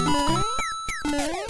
Música